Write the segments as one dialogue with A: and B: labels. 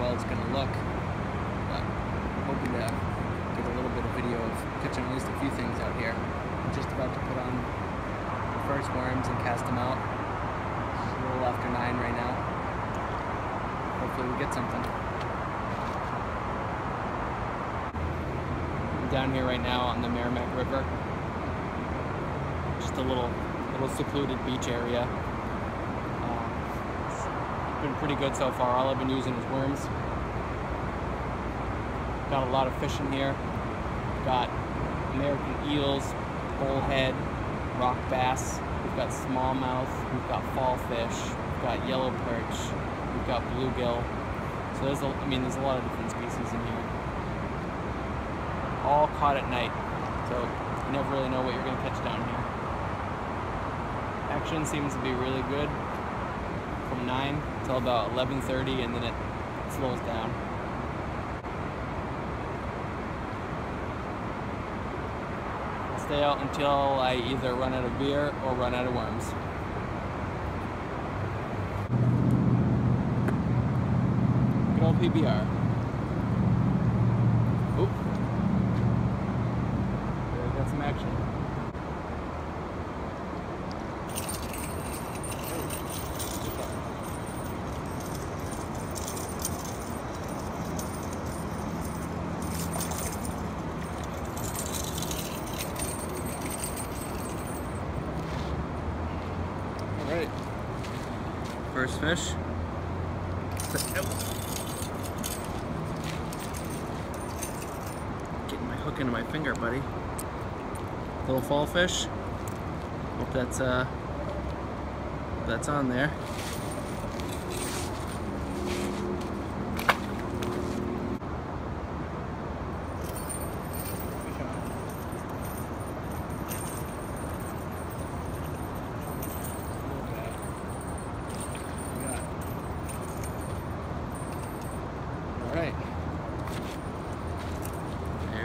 A: well it's going to look. But I'm hoping to get a little bit of video of catching at least a few things out here. I'm just about to put on the first worms and cast them out. It's a little after 9 right now. Hopefully we get something. I'm down here right now on the Merrimack River. Just a little, little secluded beach area been pretty good so far. All I've been using is worms. Got a lot of fish in here. Got American eels, bullhead, rock bass. We've got smallmouth. We've got fall fish. We've got yellow perch. We've got bluegill. So there's a, I mean, there's a lot of different species in here. All caught at night. So you never really know what you're gonna catch down here. Action seems to be really good from 9 till about 11.30 uh, and then it slows down. I'll stay out until I either run out of beer or run out of worms. Good old PBR. Oop. There, got some action. First fish. Getting my hook into my finger, buddy. Little fall fish. Hope that's uh that's on there.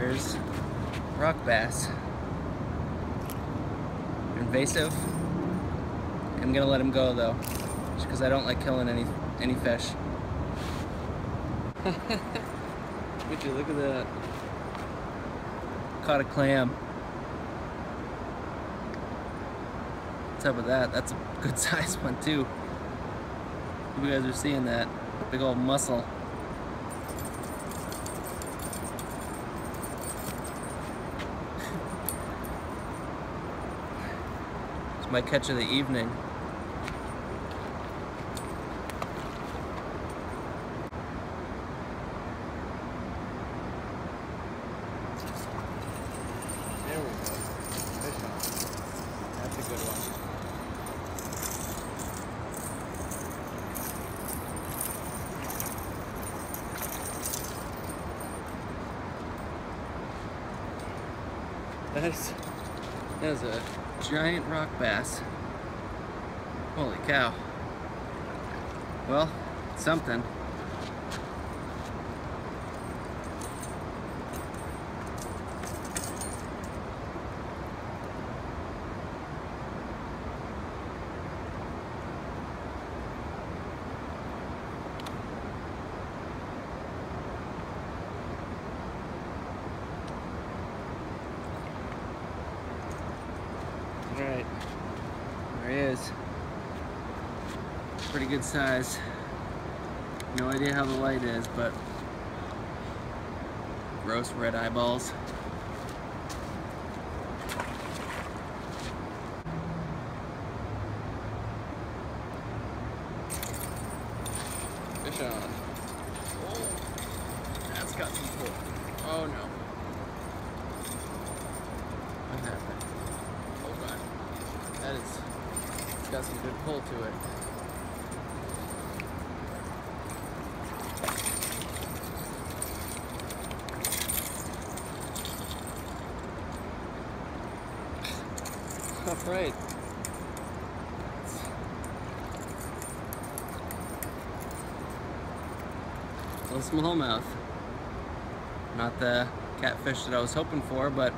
A: There's rock bass. Invasive. I'm gonna let him go though, just because I don't like killing any any fish. look at you, look at that. Caught a clam. What's up with that? That's a good sized one too. You guys are seeing that. Big old mussel. My catch of the evening. That's a good one. That is, that is a giant rock bass. Holy cow. Well, something. Alright. There he is. Pretty good size. No idea how the light is, but gross red eyeballs. Fish on. Oh, that's got some pull. Oh no. What happened? Hold on. That is, it's got some good pull to it. Right. Little smallmouth. Not the catfish that I was hoping for, but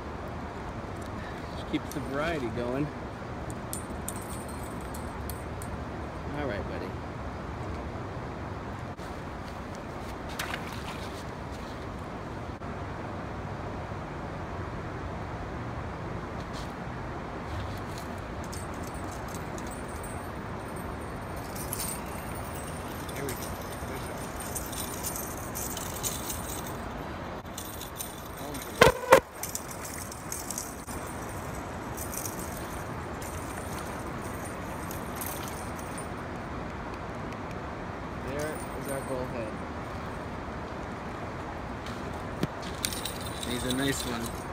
A: just keeps the variety going. All right, buddy. He's a nice one.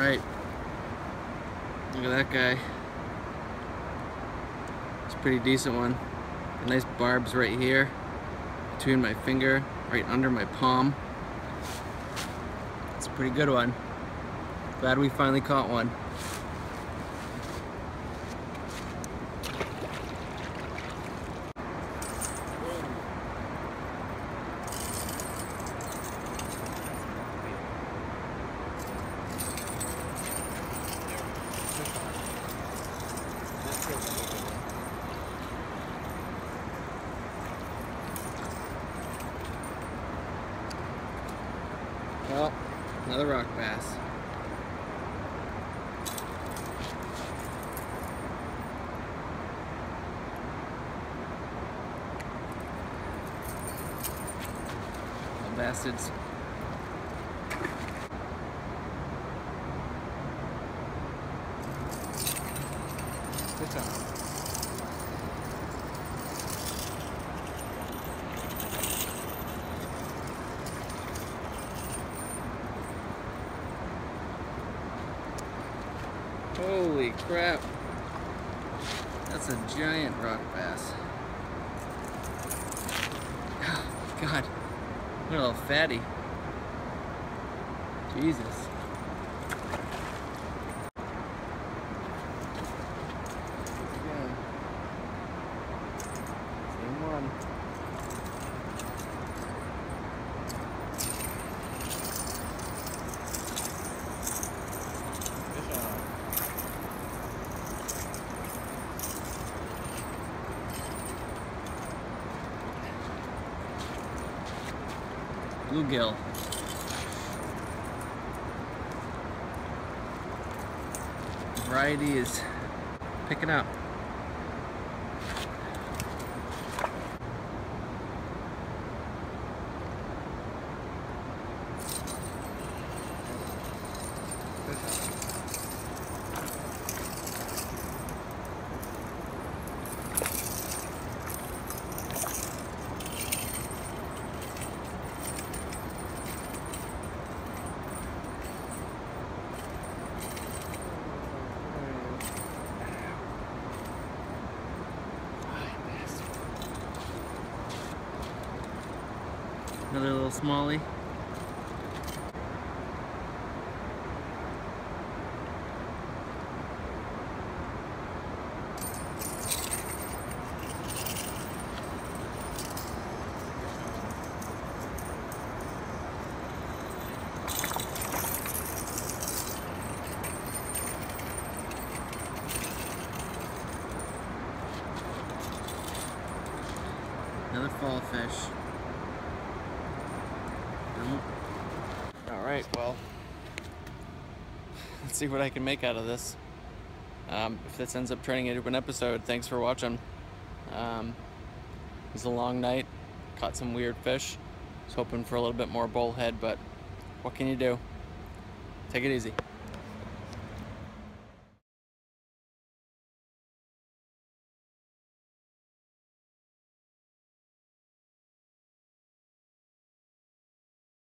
A: Right. Look at that guy. It's a pretty decent one. nice barbs right here between my finger, right under my palm. It's a pretty good one. Glad we finally caught one. Well, another rock bass. Bastards. Holy crap. That's a giant rock bass. God, what a little fatty. Jesus. Again. Same one. Fish on. Bluegill. Variety is picking up. Another little smallie. Another fall fish. Well, let's see what I can make out of this. Um, if this ends up turning into an episode, thanks for watching. Um, it was a long night, caught some weird fish. Was hoping for a little bit more bullhead, but what can you do? Take it easy.